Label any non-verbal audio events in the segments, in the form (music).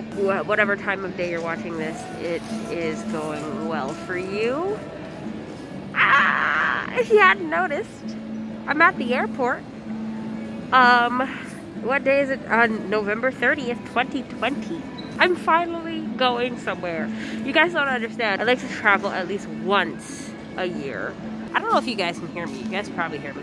hope, whatever time of day you're watching this, it is going well for you. Ah, if you hadn't noticed, I'm at the airport. Um, what day is it? On November 30th, 2020. I'm finally going somewhere. You guys don't understand. I like to travel at least once a year. I don't know if you guys can hear me. You guys probably hear me.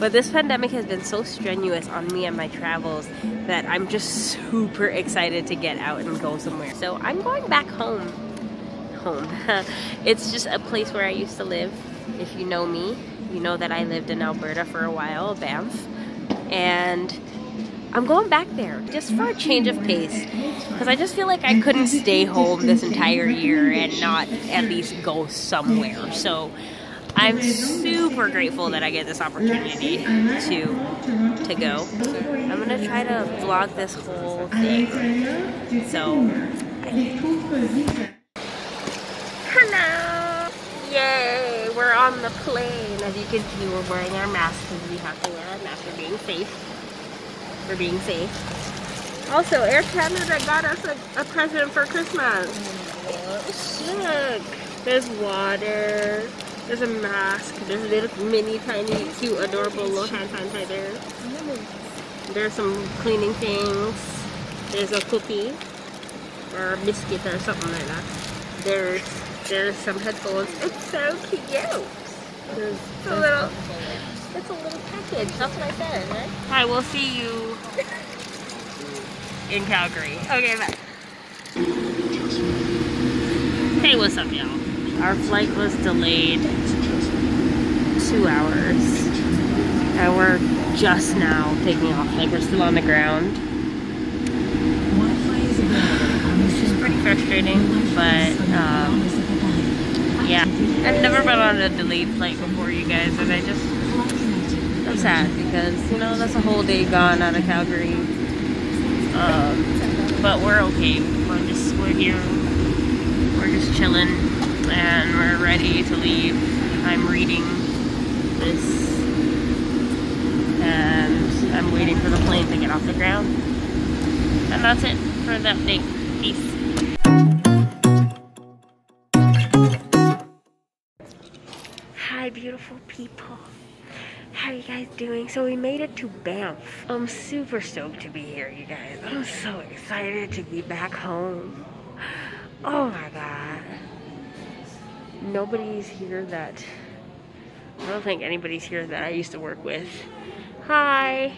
But this pandemic has been so strenuous on me and my travels that I'm just super excited to get out and go somewhere. So I'm going back home. Home. (laughs) it's just a place where I used to live. If you know me, you know that I lived in Alberta for a while, Banff. And I'm going back there just for a change of pace because I just feel like I couldn't stay home this entire year and not at least go somewhere. So I'm super grateful that I get this opportunity to to go. I'm gonna try to vlog this whole thing. So, hello! Yay! We're on the plane. As you can see, we're wearing our masks because we have to wear our masks for being safe for being safe. Also, Air Canada got us a, a present for Christmas. Look, there's water, there's a mask, there's a little mini, tiny, cute, adorable little hand sanitizer. There's some cleaning things. There's a cookie or a biscuit or something like that. There's there's some headphones. It's so cute. There's a little it's a little package. That's what I said, right? I will see you in Calgary. Okay, bye. Hey, what's up, y'all? Our flight was delayed two hours. And we're just now taking off. Like, we're still on the ground. It's just pretty frustrating, but, um, yeah. I've never been on a delayed flight before, you guys, and I just I'm sad because, you know, that's a whole day gone out of Calgary. Um, but we're okay. We're just, we're here. We're just chilling and we're ready to leave. I'm reading this and I'm waiting for the plane to get off the ground. And that's it for the update. Peace. Hi, beautiful people. How are you guys doing? So we made it to Banff. I'm super stoked to be here, you guys. I'm so excited to be back home. Oh my god. Nobody's here that... I don't think anybody's here that I used to work with. Hi.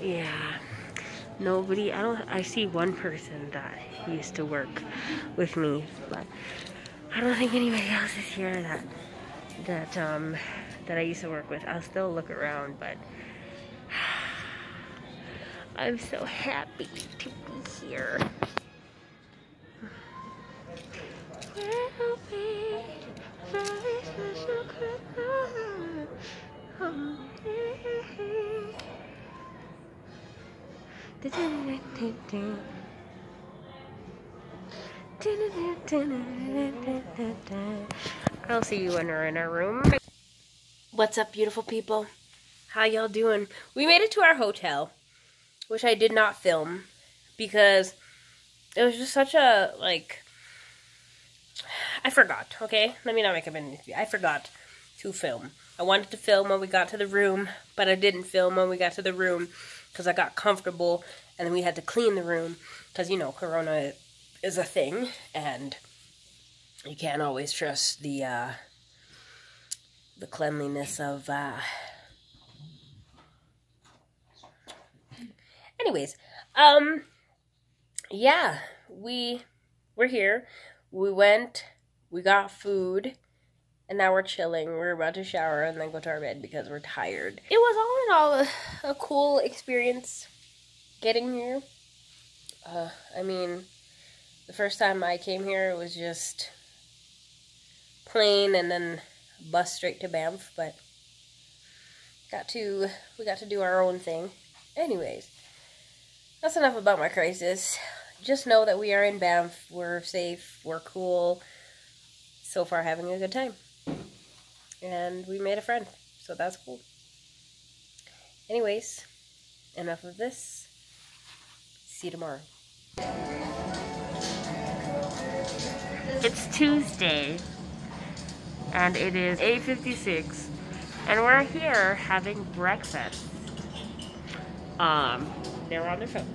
Yeah. Nobody, I don't, I see one person that used to work with me, but I don't think anybody else is here that, that, um, that I used to work with. I'll still look around, but (sighs) I'm so happy to be here. I'll see you when we're in our room. What's up, beautiful people? How y'all doing? We made it to our hotel, which I did not film because it was just such a, like, I forgot, okay? Let me not make a minute. I forgot to film. I wanted to film when we got to the room, but I didn't film when we got to the room because I got comfortable and then we had to clean the room because, you know, Corona is a thing and you can't always trust the, uh, the cleanliness of, uh... Anyways, um, yeah, we, we're here. We went, we got food, and now we're chilling. We're about to shower and then go to our bed because we're tired. It was all in all a, a cool experience getting here. Uh, I mean, the first time I came here, it was just plane and then bus straight to Banff, but got to we got to do our own thing. Anyways, that's enough about my crisis. Just know that we are in Banff. We're safe. We're cool. So far, having a good time. And we made a friend, so that's cool. Anyways, enough of this. See you tomorrow. It's Tuesday and it is 8.56 and we're here having breakfast. Um, they're on their phones.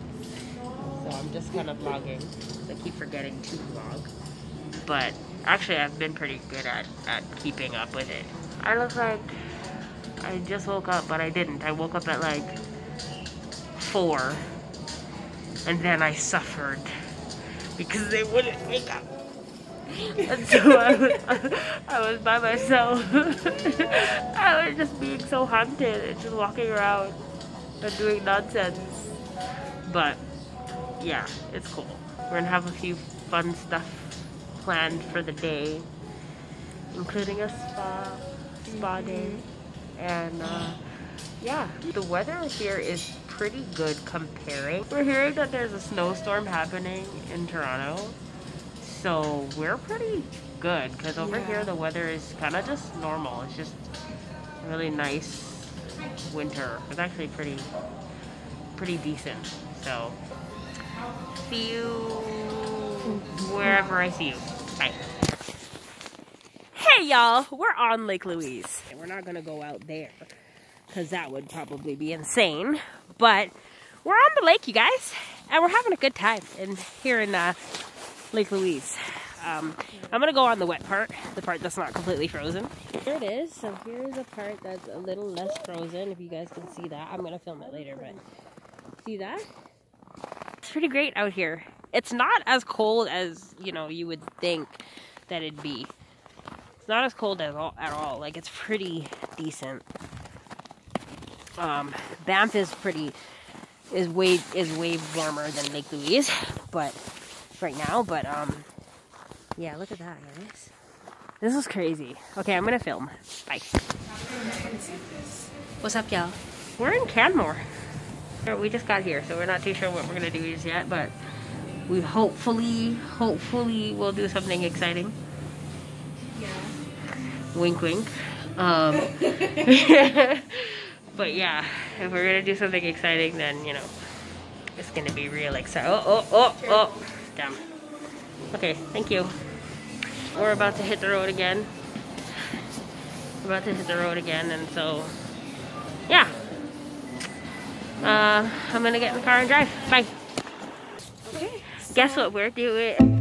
So I'm just kind of vlogging. I keep forgetting to vlog. But actually I've been pretty good at, at keeping up with it. I look like I just woke up, but I didn't. I woke up at like 4 and then I suffered because they wouldn't wake up. (laughs) And so I was, I was by myself. (laughs) I was just being so hunted and just walking around and doing nonsense. But yeah, it's cool. We're gonna have a few fun stuff planned for the day, including a spa, spa day, and uh, yeah, the weather here is pretty good comparing. We're hearing that there's a snowstorm happening in Toronto. So we're pretty good because over yeah. here the weather is kind of just normal. It's just really nice winter. It's actually pretty, pretty decent. So see you wherever I see you. Bye. Hey y'all, we're on Lake Louise. And we're not gonna go out there because that would probably be insane. But we're on the lake, you guys, and we're having a good time in here in uh, Lake Louise. Um, I'm gonna go on the wet part, the part that's not completely frozen. Here it is. So here's a part that's a little less frozen. If you guys can see that, I'm gonna film it later. But see that? It's pretty great out here. It's not as cold as you know you would think that it'd be. It's not as cold as all, at all. Like it's pretty decent. Um, Banff is pretty is way is way warmer than Lake Louise, but right now. But um, yeah, look at that, guys. This is crazy. Okay, I'm gonna film. Bye. What's up, y'all? We're in Canmore. We just got here, so we're not too sure what we're gonna do just yet, but we hopefully, hopefully, will do something exciting. Yeah. Wink, wink. Um, (laughs) (laughs) but yeah, if we're gonna do something exciting, then you know, it's gonna be real exciting. Oh, oh, oh, oh, damn. Okay, thank you. We're about to hit the road again. We're about to hit the road again, and so, yeah. Uh, I'm gonna get in the car and drive. Bye. Okay. Guess what we're doing?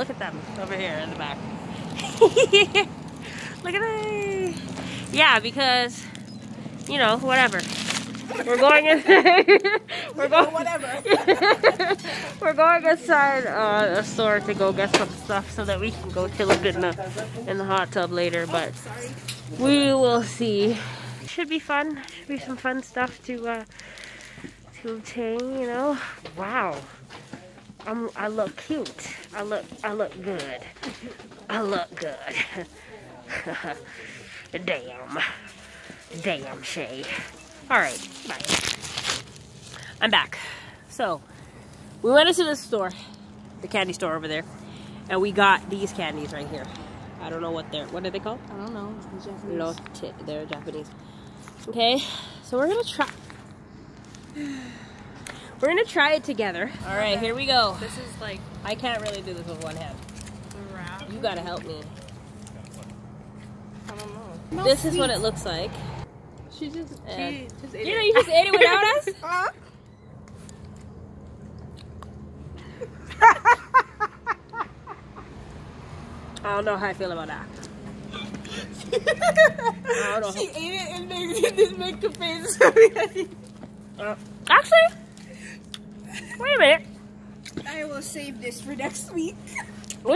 Look at them over here in the back. (laughs) Look at them. Yeah, because, you know, whatever. We're going in. (laughs) (laughs) we're going. Whatever. we're going inside uh, a store to go get some stuff so that we can go chill up in the in the hot tub later. But we will see. Should be fun. Should be some fun stuff to uh, to obtain. You know. Wow. I'm, I look cute. I look, I look good. I look good. (laughs) Damn. Damn, Shay. Alright, bye. I'm back. So, we went into the store, the candy store over there, and we got these candies right here. I don't know what they're, what are they called? I don't know. Japanese. Lotte, they're Japanese. Okay, so we're gonna try. (sighs) (sighs) (sighs) We're gonna try it together. All right, here we go. This is like I can't really do this with one hand. You gotta help me. I don't know. This sweet. is what it looks like. She just, she just ate you know, you just ate it without us. (laughs) I don't know how I feel about that. (laughs) I don't know. She ate it and then just make the face. uh, (laughs) actually. Wait a minute. I will save this for next week. for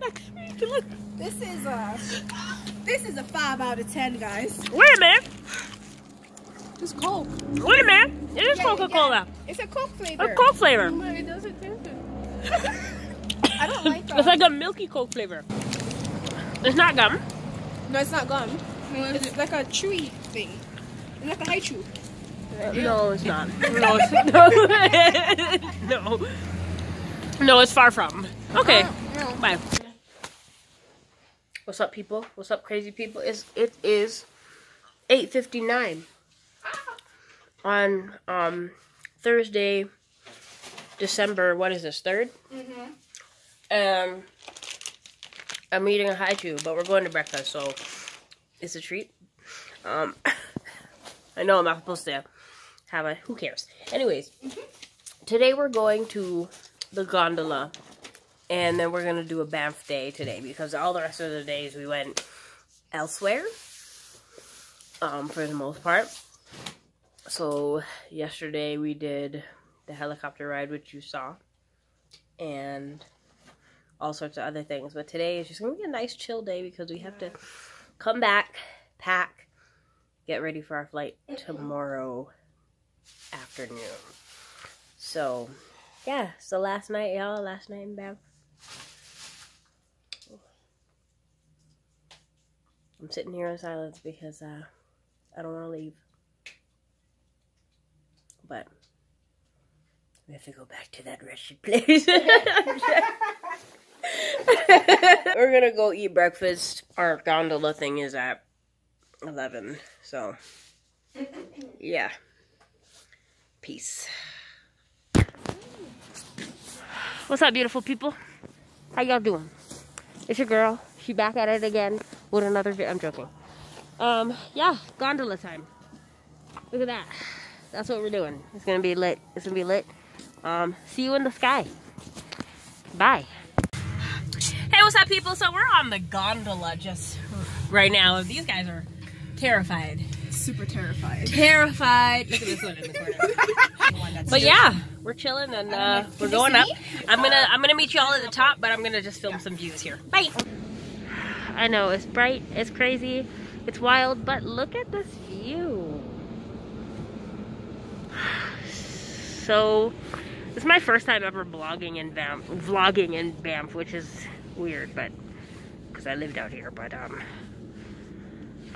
next week. look. This is a this is a five out of ten, guys. Wait a minute. It's Coke. Wait a minute. It is Yeah, Coca-Cola. yeah. It's a Coke flavor. A Coke flavor. Oh but it doesn't taste good. (laughs) I don't like that. It's like a milky Coke flavor. It's not gum. no, it's not gum. It's like a chewy thing. It's like a Hi-Chew. No, it's not. (laughs) No, it's, no. (laughs) no. No, it's far from. Okay. No. Bye. What's up, people? What's up, crazy people? It's, it is 8.59 on um, Thursday, December, what is this, 3rd? Mm-hmm. Um, I'm eating a Hi-Chew, but we're going to breakfast, so it's a treat. Um, (laughs) I know I'm not supposed to have a, who cares? Anyways, today we're going to the gondola, and then we're going to do a Banff day today, because all the rest of the days we went elsewhere, um, for the most part. So, yesterday we did the helicopter ride, which you saw, and all sorts of other things. But today is just to be a nice chill day because we have to come back, pack, get ready for our flight tomorrow afternoon. So, yeah. So last night, y'all, last night in bed. I'm sitting here in silence because uh, I don't want to leave. But we have to go back to that wretched (laughs) place. We're gonna go eat breakfast. Our gondola thing is at 11. So, yeah. Peace. What's up, beautiful people? How y'all doing? It's your girl. She back at it again with another video. I'm joking. Um, yeah, gondola time. Look at that. That's what we're doing. It's gonna be lit. It's gonna be lit. Um, see you in the sky. Bye. Hey, what's up, people? So we're on the gondola just right now. These guys are terrified. Super terrified. Terrified. Look at this one in the corner. (laughs) But yeah, we're chilling and uh, we're going up. I'm gonna I'm gonna meet you all at the top, but I'm gonna just film some views here. Bye. I know it's bright, it's crazy, it's wild, but look at this view. (sighs) So, it's my first time ever blogging in Banff, vlogging in Banff, which is weird, but because I lived out here. But um,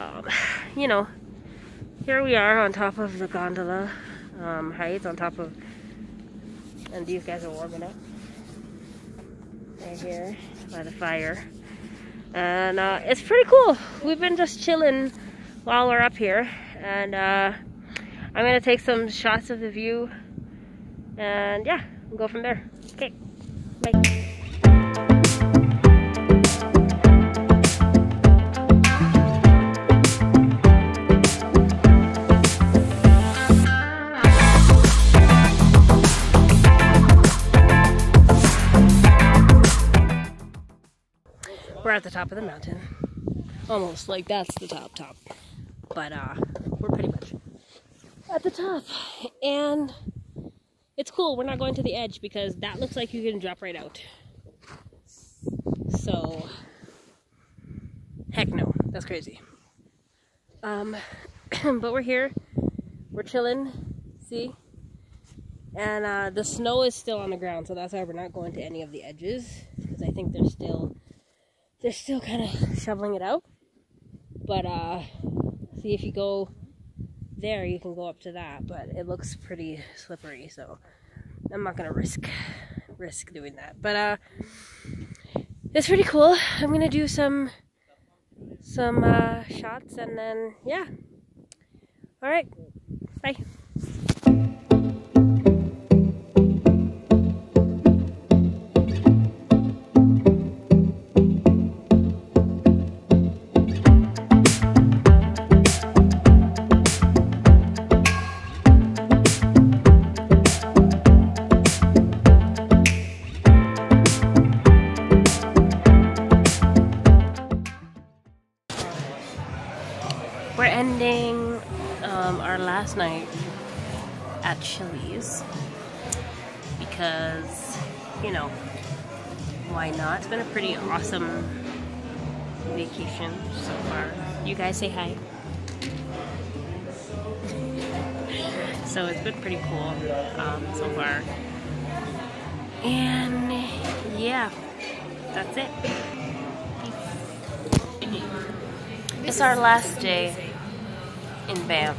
um, (sighs) you know, here we are on top of the gondola um, heights, on top of, and these guys are warming up right here by the fire, and uh, it's pretty cool. We've been just chilling while we're up here, and uh, I'm gonna take some shots of the view, and yeah, go from there. Okay, bye. Top of the mountain. Almost like that's the top top. But uh we're pretty much at the top. And it's cool, we're not going to the edge because that looks like you can drop right out. So heck no, that's crazy. Um (clears throat) but we're here. We're chilling. See? And uh, the snow is still on the ground, so that's why we're not going to any of the edges because I think they're still they're still kind of shoveling it out. But uh, see if you go there, you can go up to that, but it looks pretty slippery, so I'm not gonna risk risk doing that. But uh, it's pretty cool. I'm gonna do some some uh, shots, and then yeah. All right, bye. Um, our last night at Chili's because, you know, why not? It's been a pretty awesome vacation so far. You guys say hi. (laughs) so it's been pretty cool um, so far. And yeah, that's it. It's our last day in Banff.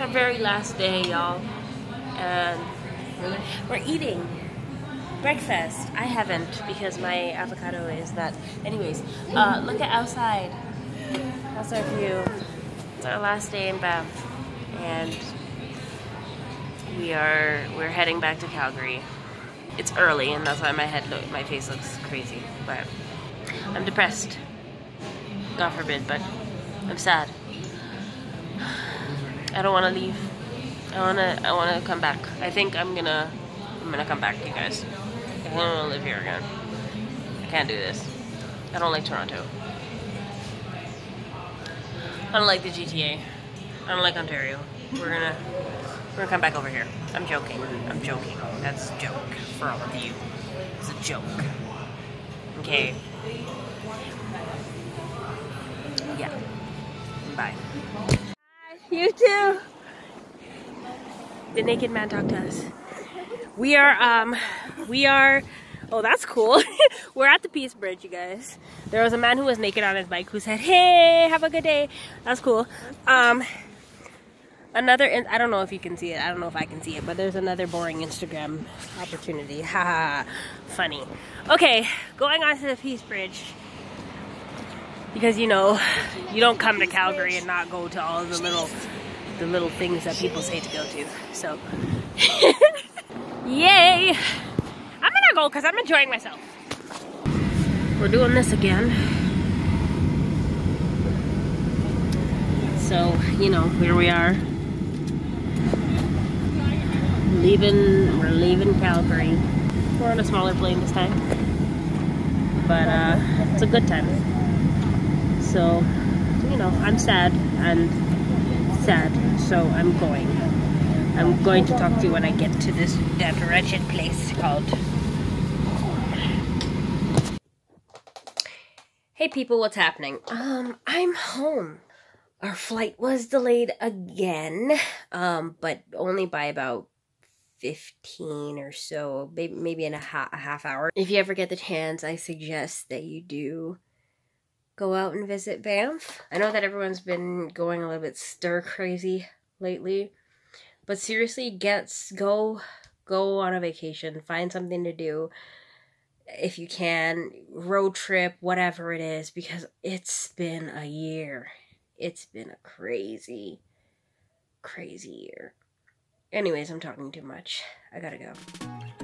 Our very last day, y'all. And we're eating breakfast. I haven't because my avocado is that. Anyways, uh, look at outside. That's our view. It's our last day in Banff, and we are we're heading back to Calgary. It's early, and that's why my head, look, my face looks crazy. But I'm depressed. God forbid, but I'm sad. I don't want to leave. I wanna I wanna come back. I think I'm gonna I'm gonna come back, you guys. I don't wanna live here again. I can't do this. I don't like Toronto. I don't like the GTA. I don't like Ontario. We're gonna we're gonna come back over here. I'm joking. I'm joking. That's a joke for all of you. It's a joke. Okay. Yeah. Bye. You too the naked man talked to us. We are, um, we are, oh, that's cool. (laughs) We're at the Peace Bridge, you guys. There was a man who was naked on his bike who said, hey, have a good day. That's cool. Um, another, I don't know if you can see it. I don't know if I can see it, but there's another boring Instagram opportunity. (laughs) Haha, funny. Okay, going on to the Peace Bridge. Because, you know, (sighs) you don't come to Calgary and not go to all the little the little things that people say to go to. So, (laughs) yay! I'm gonna go because I'm enjoying myself. We're doing this again. So, you know, here we are. Leaving, we're leaving Calgary. We're on a smaller plane this time. But uh, it's a good time. So, you know, I'm sad and sad, so I'm going. I'm going to talk to you when I get to this that wretched place called... Hey people, what's happening? Um, I'm home. Our flight was delayed again, um, but only by about 15 or so, maybe in a, ha a half hour. If you ever get the chance, I suggest that you do go out and visit Banff. I know that everyone's been going a little bit stir crazy lately, but seriously, get go go on a vacation, find something to do if you can, road trip, whatever it is, because it's been a year. It's been a crazy, crazy year. Anyways, I'm talking too much. I gotta go.